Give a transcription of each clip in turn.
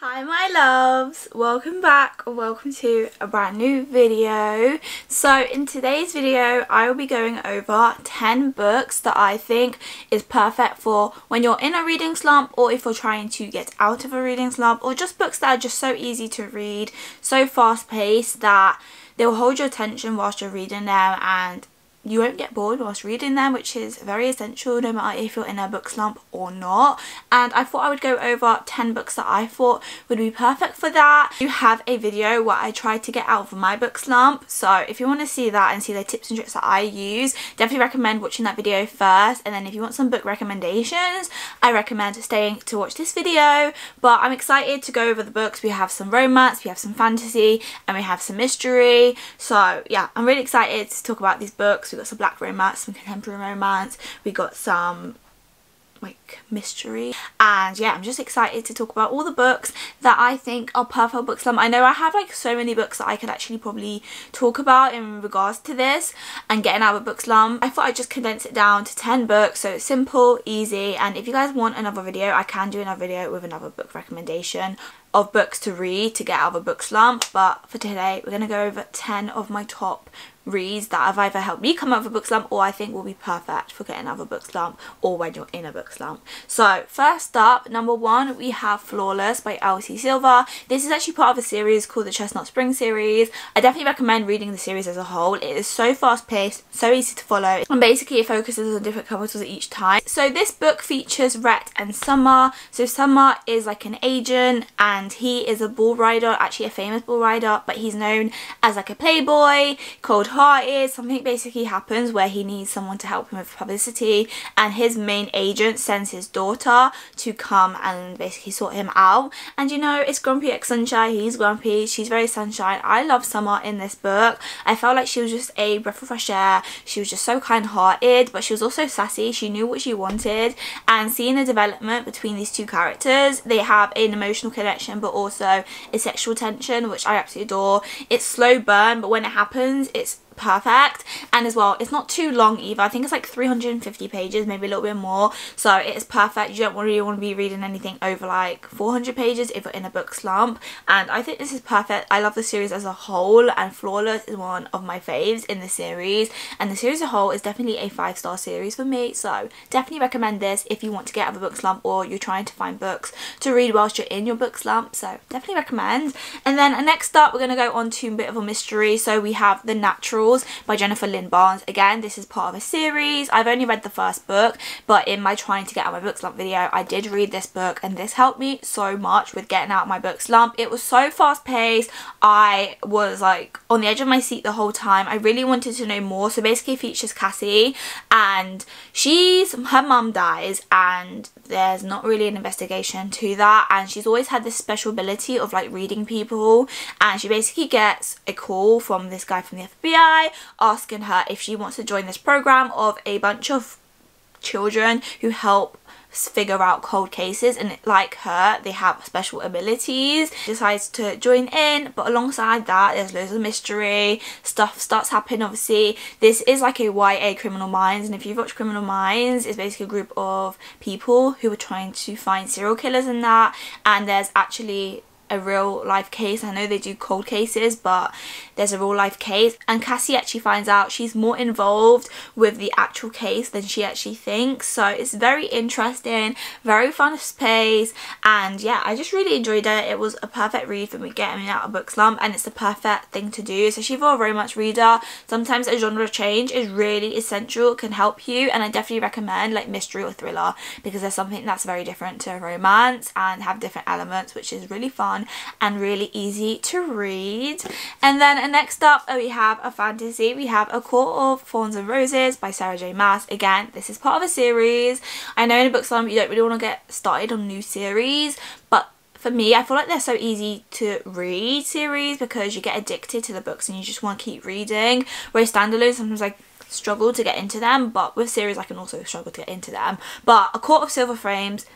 Hi my loves, welcome back or welcome to a brand new video. So in today's video I will be going over 10 books that I think is perfect for when you're in a reading slump or if you're trying to get out of a reading slump or just books that are just so easy to read, so fast paced that they will hold your attention whilst you're reading them and you won't get bored whilst reading them which is very essential no matter if you're in a book slump or not. And I thought I would go over 10 books that I thought would be perfect for that. You have a video where I tried to get out of my book slump. So if you want to see that and see the tips and tricks that I use definitely recommend watching that video first. And then if you want some book recommendations I recommend staying to watch this video. But I'm excited to go over the books. We have some romance, we have some fantasy and we have some mystery. So yeah I'm really excited to talk about these books got some black romance, some contemporary romance, we got some like mystery. And yeah I'm just excited to talk about all the books that I think are perfect books I know I have like so many books that I could actually probably talk about in regards to this and getting out of a book slump. I thought I'd just condense it down to 10 books so it's simple easy and if you guys want another video I can do another video with another book recommendation of books to read to get out of a book slump. But for today we're going to go over 10 of my top reads that have either helped me come out of a book slump or I think will be perfect for getting out of a book slump or when you're in a book slump. So first up, number one, we have Flawless by Elsie Silver. This is actually part of a series called the Chestnut Spring series. I definitely recommend reading the series as a whole. It is so fast paced, so easy to follow and basically it focuses on different characters each time. So this book features Rhett and Summer. So Summer is like an agent and he is a bull rider, actually a famous bull rider, but he's known as like a playboy called hearted something basically happens where he needs someone to help him with publicity and his main agent sends his daughter to come and basically sort him out. And you know it's Grumpy ex sunshine he's grumpy she's very sunshine. I love Summer in this book. I felt like she was just a breath of fresh air. She was just so kind-hearted but she was also sassy. She knew what she wanted. And seeing the development between these two characters they have an emotional connection but also a sexual tension which I absolutely adore. It's slow burn but when it happens it's perfect. And as well it's not too long either. I think it's like 350 pages maybe a little bit more. So it is perfect. You don't really want to be reading anything over like 400 pages if you're in a book slump. And I think this is perfect. I love the series as a whole and Flawless is one of my faves in the series. And the series as a whole is definitely a five star series for me. So definitely recommend this if you want to get out of a book slump or you're trying to find books to read whilst you're in your book slump. So definitely recommend. And then next up we're going to go on to a bit of a mystery. So we have The Natural by Jennifer Lynn Barnes. Again, this is part of a series. I've only read the first book, but in my trying to get out my book slump video, I did read this book and this helped me so much with getting out my book slump. It was so fast paced. I was like on the edge of my seat the whole time. I really wanted to know more. So basically features Cassie and she's, her mum dies and there's not really an investigation to that and she's always had this special ability of like reading people and she basically gets a call from this guy from the FBI asking her if she wants to join this program of a bunch of children who help figure out cold cases and like her they have special abilities decides to join in but alongside that there's loads of mystery stuff starts happening obviously. This is like a YA criminal minds and if you've watched criminal minds it's basically a group of people who are trying to find serial killers and that and there's actually a real life case. I know they do cold cases, but there's a real life case. And Cassie actually finds out she's more involved with the actual case than she actually thinks. So it's very interesting, very fun space. And yeah, I just really enjoyed it. It was a perfect read for me getting out of book slump and it's the perfect thing to do. Especially for a romance reader, sometimes a genre change is really essential, can help you. And I definitely recommend like mystery or thriller because there's something that's very different to romance and have different elements, which is really fun and really easy to read. And then next up uh, we have a fantasy. We have A Court of Thorns and Roses by Sarah J Maas. Again, this is part of a series. I know in a book slump you don't really want to get started on new series, but for me, I feel like they're so easy to read series because you get addicted to the books and you just want to keep reading. Whereas standalone, sometimes I struggle to get into them, but with series I can also struggle to get into them. But A Court of Silver Flames,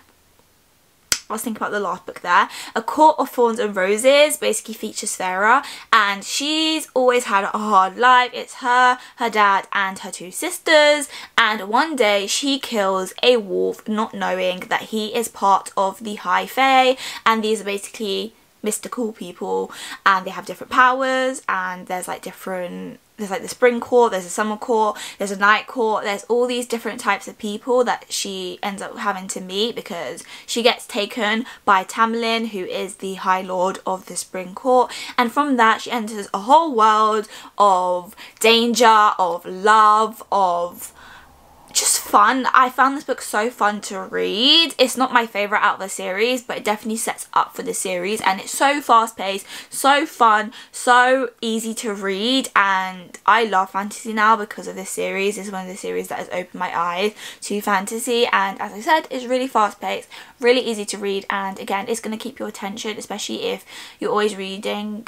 I was thinking about the last book there. A Court of Thorns and Roses basically features Feyre and she's always had a hard life. It's her, her dad and her two sisters and one day she kills a wolf not knowing that he is part of the High Fae and these are basically mystical people and they have different powers and there's like different there's like the spring court, there's a summer court, there's a night court, there's all these different types of people that she ends up having to meet because she gets taken by Tamlin who is the High Lord of the spring court. And from that she enters a whole world of danger, of love, of fun. I found this book so fun to read. It's not my favourite out of the series, but it definitely sets up for the series and it's so fast paced, so fun, so easy to read and I love fantasy now because of this series. It's one of the series that has opened my eyes to fantasy and as I said, it's really fast paced, really easy to read and again, it's going to keep your attention, especially if you're always reading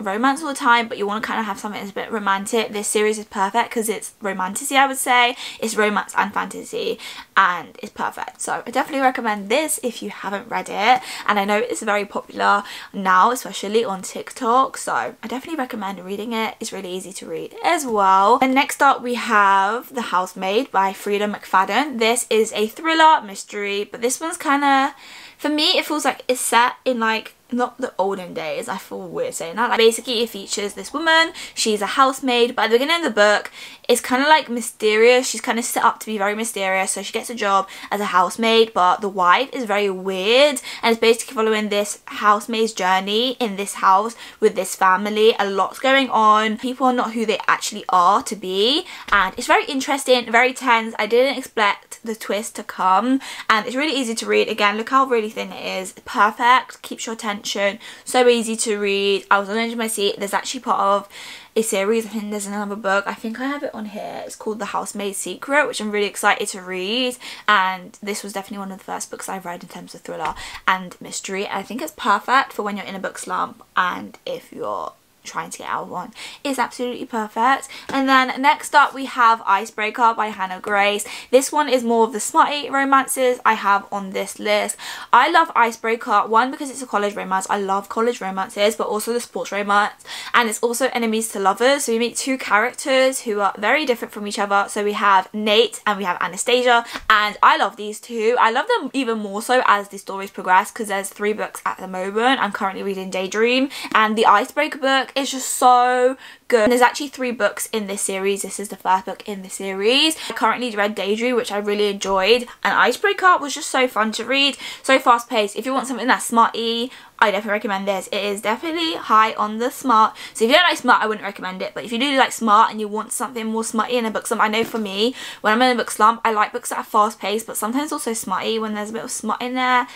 romance all the time but you want to kind of have something that's a bit romantic. This series is perfect because it's romantasy I would say. It's romance and fantasy and it's perfect. So I definitely recommend this if you haven't read it. And I know it's very popular now especially on TikTok so I definitely recommend reading it. It's really easy to read as well. And next up we have The Housemaid by Freida McFadden. This is a thriller mystery but this one's kind of for me it feels like it's set in like not the olden days, I feel weird saying that. Like basically it features this woman, she's a housemaid, at the beginning of the book, it's kind of like mysterious. She's kind of set up to be very mysterious, so she gets a job as a housemaid, but the wife is very weird, and it's basically following this housemaid's journey in this house with this family. A lot's going on. People are not who they actually are to be, and it's very interesting, very tense. I didn't expect the twist to come, and it's really easy to read. Again, look how really thin it is. Perfect, keeps your attention attention. So easy to read. I was on the edge of my seat. There's actually part of a series. I think there's another book. I think I have it on here. It's called The Housemaid's Secret, which I'm really excited to read. And this was definitely one of the first books I've read in terms of thriller and mystery. And I think it's perfect for when you're in a book slump and if you're trying to get out of one. Is absolutely perfect. And then next up we have icebreaker by hannah grace. This one is more of the smutty romances i have on this list. I love icebreaker one because it's a college romance. I love college romances but also the sports romance. And it's also enemies to lovers. So we meet two characters who are very different from each other. So we have nate and we have anastasia. And i love these two. I love them even more so as the stories progress because there's three books at the moment. I'm currently reading daydream and the icebreaker book it's just so good. And there's actually three books in this series. This is the first book in the series. I currently read Daydream, which I really enjoyed. And Icebreaker was just so fun to read, so fast paced. If you want something that's smutty, I definitely recommend this. It is definitely high on the smut. So if you don't like smut, I wouldn't recommend it. But if you do like smut and you want something more smutty in a book slump, I know for me, when I'm in a book slump, I like books that are fast paced, but sometimes also smutty when there's a bit of smut in there.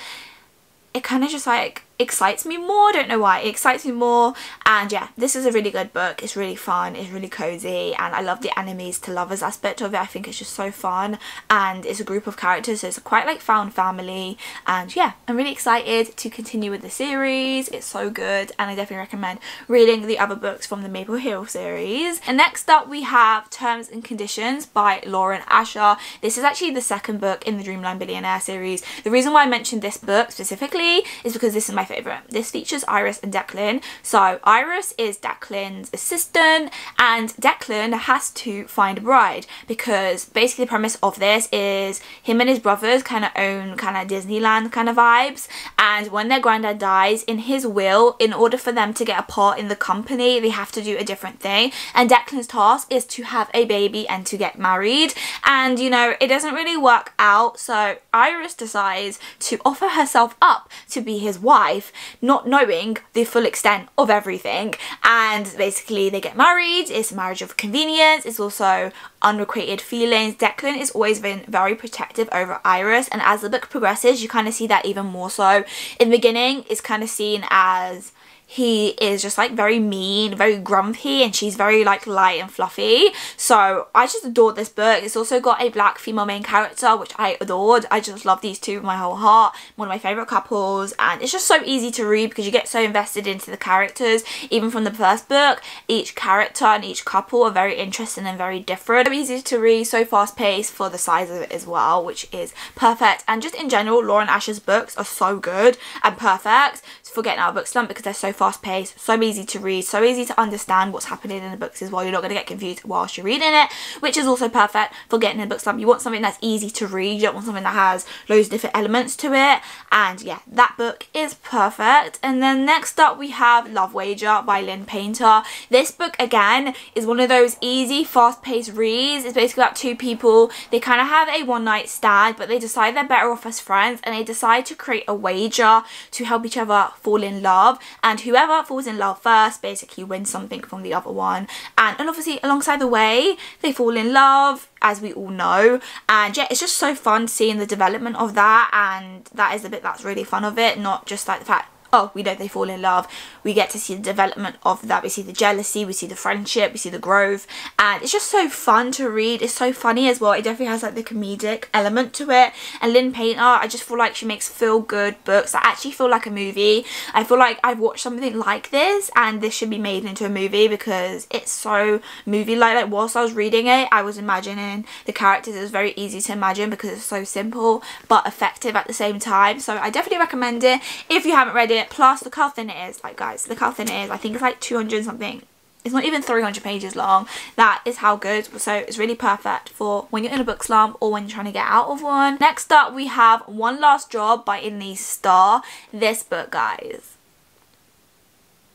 It kind of just like excites me more. Don't know why. It excites me more. And yeah, this is a really good book. It's really fun. It's really cozy. And I love the enemies to lovers aspect of it. I think it's just so fun. And it's a group of characters. So it's quite like found family. And yeah, I'm really excited to continue with the series. It's so good. And I definitely recommend reading the other books from the Maple Hill series. And next up we have Terms and Conditions by Lauren Asher. This is actually the second book in the Dreamland Billionaire series. The reason why I mentioned this book specifically is because this is my favourite. This features Iris and Declan. So Iris is Declan's assistant and Declan has to find a bride because basically the premise of this is him and his brothers kind of own kind of Disneyland kind of vibes and when their granddad dies in his will in order for them to get a part in the company they have to do a different thing and Declan's task is to have a baby and to get married and you know it doesn't really work out so Iris decides to offer herself up to be his wife life not knowing the full extent of everything. And basically they get married. It's a marriage of convenience. It's also unrequited feelings. Declan has always been very protective over Iris. And as the book progresses you kind of see that even more so. In the beginning it's kind of seen as he is just like very mean, very grumpy and she's very like light and fluffy. So I just adored this book. It's also got a black female main character which I adored. I just love these two with my whole heart. One of my favourite couples and it's just so easy to read because you get so invested into the characters. Even from the first book, each character and each couple are very interesting and very different. Very easy to read, so fast paced for the size of it as well which is perfect. And just in general, Lauren Asher's books are so good and perfect for getting out of book slump because they're so fast paced, so easy to read, so easy to understand what's happening in the books as well. You're not going to get confused whilst you're reading it, which is also perfect for getting in a book slump. You want something that's easy to read, you don't want something that has loads of different elements to it. And yeah, that book is perfect. And then next up we have Love Wager by Lynn Painter. This book again is one of those easy, fast paced reads. It's basically about two people. They kind of have a one night stand, but they decide they're better off as friends and they decide to create a wager to help each other fall in love and whoever falls in love first basically wins something from the other one. And, and obviously alongside the way they fall in love as we all know. And yeah it's just so fun seeing the development of that. And that is the bit that's really fun of it not just like the fact oh, we know they fall in love. We get to see the development of that. We see the jealousy, we see the friendship, we see the growth. And it's just so fun to read. It's so funny as well. It definitely has like the comedic element to it. And Lynn Painter, I just feel like she makes feel good books that actually feel like a movie. I feel like I've watched something like this and this should be made into a movie because it's so movie like. Like whilst I was reading it, I was imagining the characters. It was very easy to imagine because it's so simple but effective at the same time. So I definitely recommend it if you haven't read it plus look how thin it is like guys look how thin it is I think it's like 200 something it's not even 300 pages long that is how good so it's really perfect for when you're in a book slump or when you're trying to get out of one next up we have one last job by Inley Star. this book guys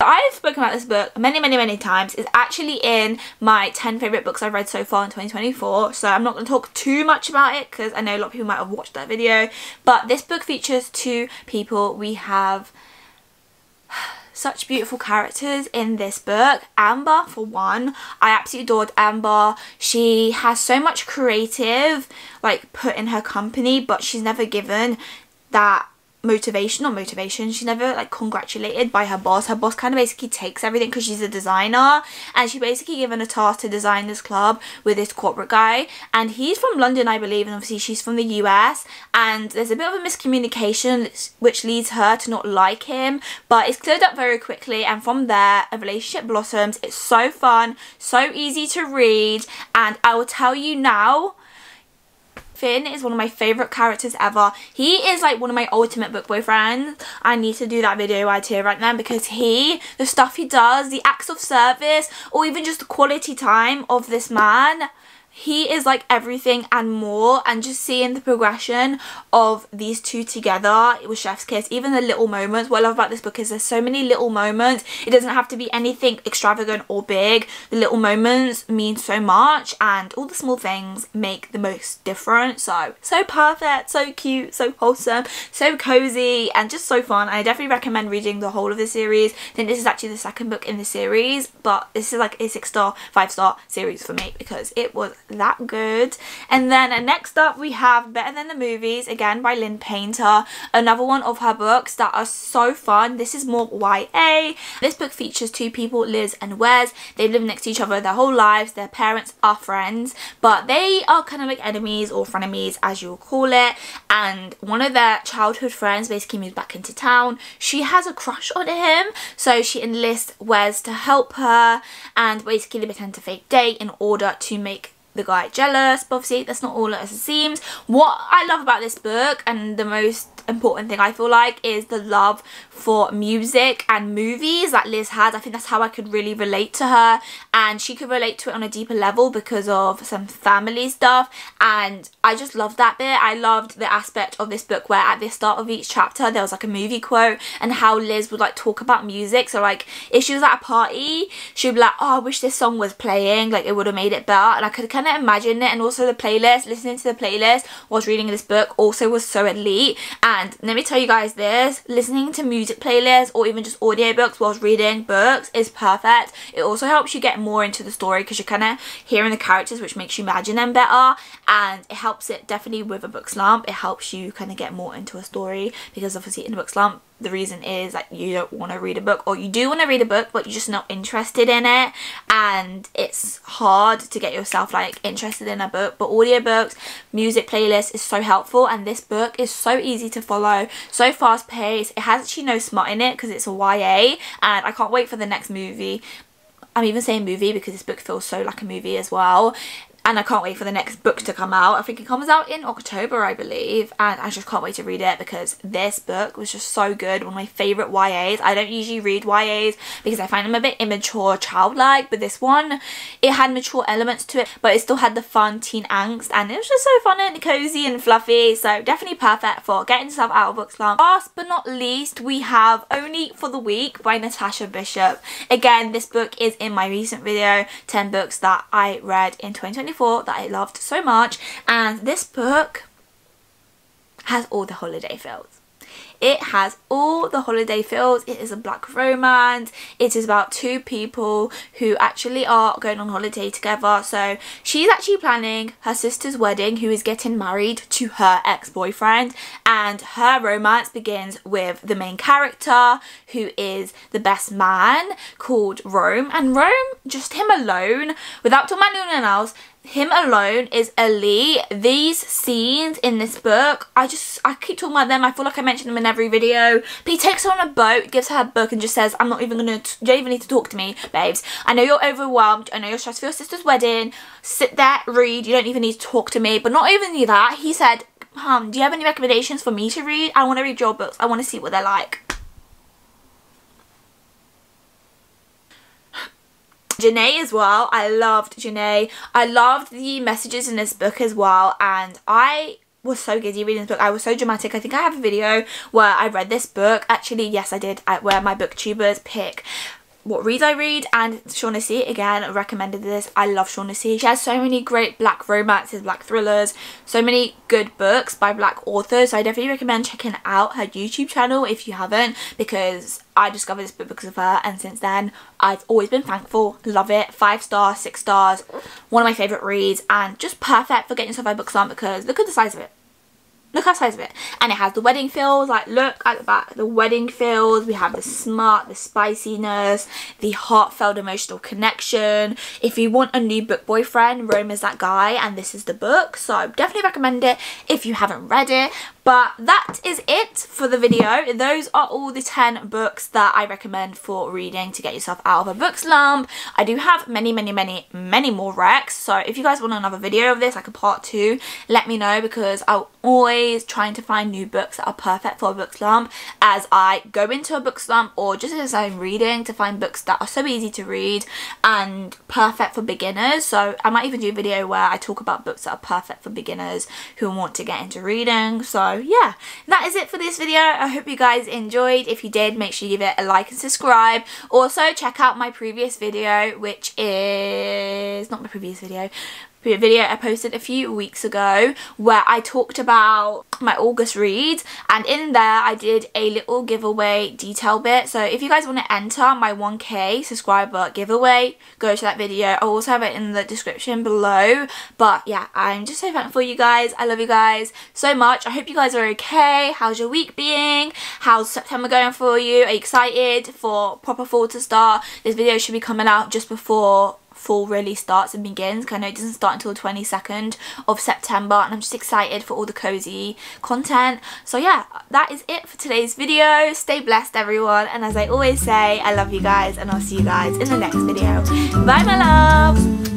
I've spoken about this book many, many, many times. It's actually in my 10 favourite books I've read so far in 2024. So I'm not going to talk too much about it because I know a lot of people might have watched that video. But this book features two people. We have such beautiful characters in this book. Amber, for one. I absolutely adored Amber. She has so much creative, like, put in her company, but she's never given that motivation or motivation she's never like congratulated by her boss. Her boss kind of basically takes everything because she's a designer and she basically given a task to design this club with this corporate guy and he's from London I believe and obviously she's from the US and there's a bit of a miscommunication which leads her to not like him but it's cleared up very quickly and from there a relationship blossoms. It's so fun so easy to read and I will tell you now Finn is one of my favourite characters ever. He is like one of my ultimate book boyfriends. I need to do that video right here, right now because he, the stuff he does, the acts of service, or even just the quality time of this man he is like everything and more and just seeing the progression of these two together with chef's kiss even the little moments what i love about this book is there's so many little moments it doesn't have to be anything extravagant or big the little moments mean so much and all the small things make the most difference so so perfect so cute so wholesome so cozy and just so fun i definitely recommend reading the whole of the series. I think this is actually the second book in the series but this is like a six star five star series for me because it was that good. And then next up we have Better Than the Movies, again by Lynn Painter. Another one of her books that are so fun. This is more YA. This book features two people, Liz and Wes. They live next to each other their whole lives. Their parents are friends, but they are kind of like enemies or frenemies as you'll call it. And one of their childhood friends basically moves back into town. She has a crush on him, so she enlists Wes to help her and basically they pretend to fake date in order to make the guy jealous but obviously that's not all it seems. What i love about this book and the most important thing I feel like is the love for music and movies that Liz has. I think that's how I could really relate to her and she could relate to it on a deeper level because of some family stuff and I just loved that bit. I loved the aspect of this book where at the start of each chapter there was like a movie quote and how Liz would like talk about music. So like if she was at a party she would be like oh I wish this song was playing like it would have made it better and I could kind of imagine it and also the playlist listening to the playlist whilst reading this book also was so elite and and let me tell you guys this, listening to music playlists or even just audiobooks whilst reading books is perfect. It also helps you get more into the story because you're kind of hearing the characters which makes you imagine them better and it helps it definitely with a book slump. It helps you kind of get more into a story because obviously in a book slump the reason is that you don't want to read a book or you do want to read a book but you're just not interested in it and it's hard to get yourself like interested in a book but audiobooks music playlist is so helpful and this book is so easy to follow so fast paced it has actually no smut in it because it's a YA and I can't wait for the next movie. I'm even saying movie because this book feels so like a movie as well and I can't wait for the next book to come out. I think it comes out in October, I believe, and I just can't wait to read it because this book was just so good. One of my favourite YAs. I don't usually read YAs because I find them a bit immature, childlike, but this one, it had mature elements to it, but it still had the fun teen angst, and it was just so fun and cozy and fluffy, so definitely perfect for getting yourself out of book slump. Last but not least, we have Only for the Week by Natasha Bishop. Again, this book is in my recent video, 10 books that I read in 2020 that I loved so much and this book has all the holiday feels. It has all the holiday feels. It is a black romance. It is about two people who actually are going on holiday together. So she's actually planning her sister's wedding who is getting married to her ex-boyfriend and her romance begins with the main character who is the best man called Rome and Rome, just him alone, without talking about anyone else, him alone is elite. These scenes in this book, I just, I keep talking about them. I feel like I mention them in every video. But he takes her on a boat, gives her a book and just says, I'm not even going to, you don't even need to talk to me, babes. I know you're overwhelmed. I know you're stressed for your sister's wedding. Sit there, read. You don't even need to talk to me. But not even that. He said, um, do you have any recommendations for me to read? I want to read your books. I want to see what they're like. Janae as well. I loved Janae. I loved the messages in this book as well and I was so giddy reading this book. I was so dramatic. I think I have a video where I read this book. Actually, yes, I did. Where my booktubers pick what reads I read and Shaughnessy again recommended this. I love Shaughnessy. She has so many great black romances, black thrillers, so many good books by black authors. So I definitely recommend checking out her YouTube channel if you haven't because I discovered this book because of her and since then I've always been thankful. Love it. Five stars, six stars. One of my favourite reads and just perfect for getting yourself a book slump because look at the size of it look the size of it. And it has the wedding feels like look at the back. The wedding feels we have the smut the spiciness the heartfelt emotional connection. If you want a new book boyfriend rome is that guy and this is the book. So I definitely recommend it if you haven't read it but that is it for the video. Those are all the 10 books that I recommend for reading to get yourself out of a book slump. I do have many, many, many, many more recs. So if you guys want another video of this, like a part two, let me know because I'm always trying to find new books that are perfect for a book slump as I go into a book slump or just as I'm reading to find books that are so easy to read and perfect for beginners. So I might even do a video where I talk about books that are perfect for beginners who want to get into reading. So yeah that is it for this video. I hope you guys enjoyed. If you did make sure you give it a like and subscribe. Also check out my previous video which is not my previous video video I posted a few weeks ago where I talked about my August reads and in there I did a little giveaway detail bit. So if you guys want to enter my 1k subscriber giveaway go to that video. I'll also have it in the description below. But yeah I'm just so thankful for you guys. I love you guys so much. I hope you guys are okay. How's your week being? How's September going for you? Are you excited for proper fall to start? This video should be coming out just before fall really starts and begins I know it doesn't start until the 22nd of September and I'm just excited for all the cozy content. So yeah that is it for today's video. Stay blessed everyone and as I always say I love you guys and I'll see you guys in the next video. Bye my loves